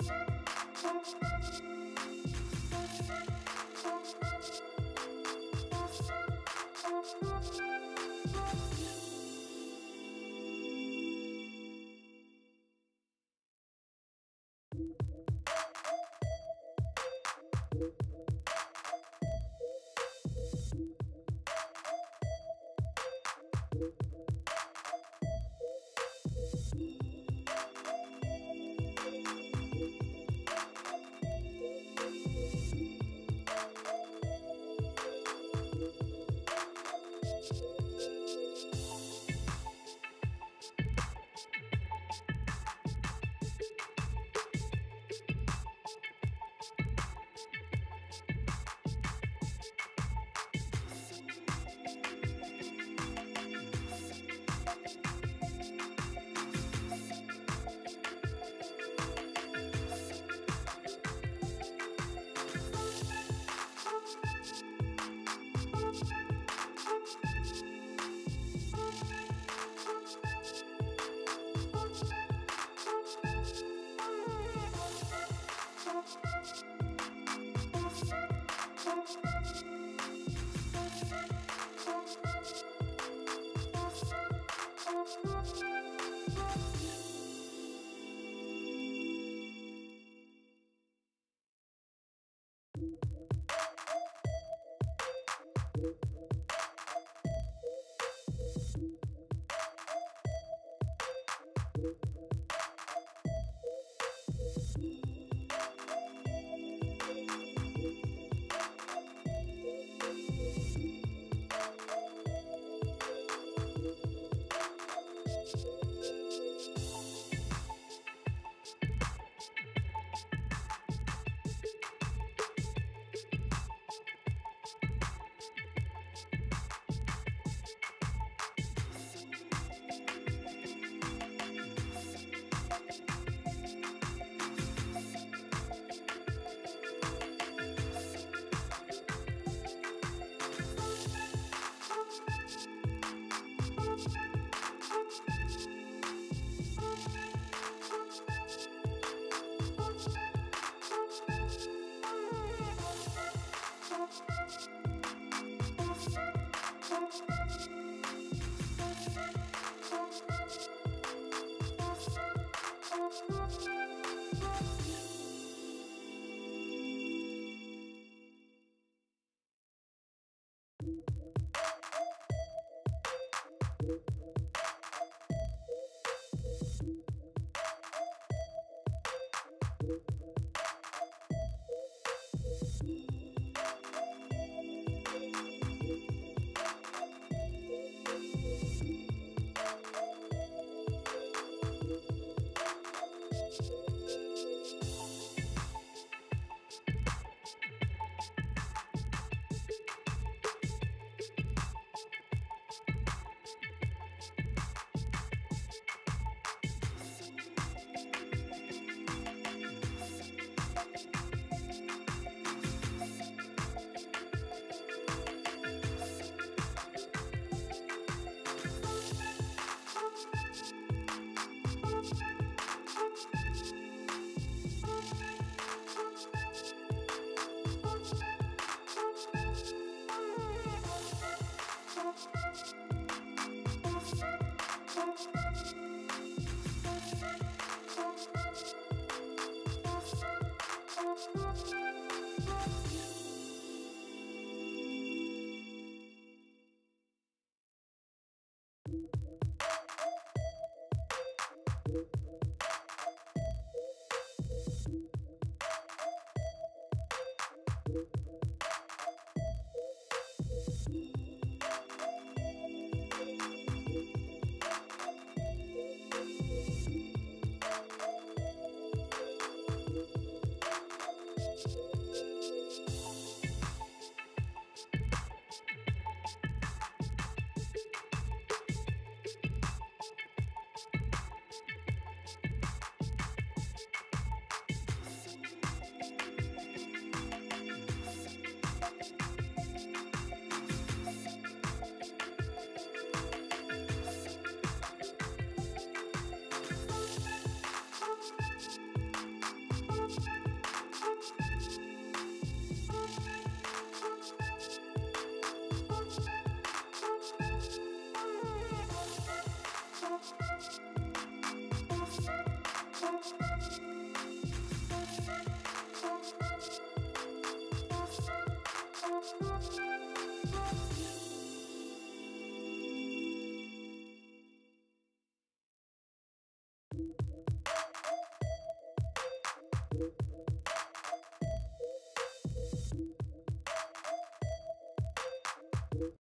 you